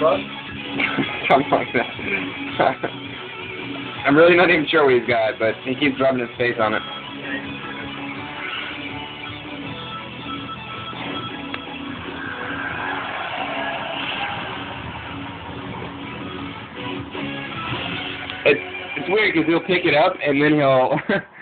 Something like that. I'm really not even sure what he's got, but he keeps rubbing his face on it. It's it's weird because he'll pick it up and then he'll